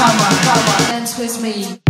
Come on, come on, dance with me.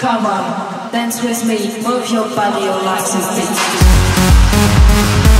Come on, dance with me, move your body, your life is beat.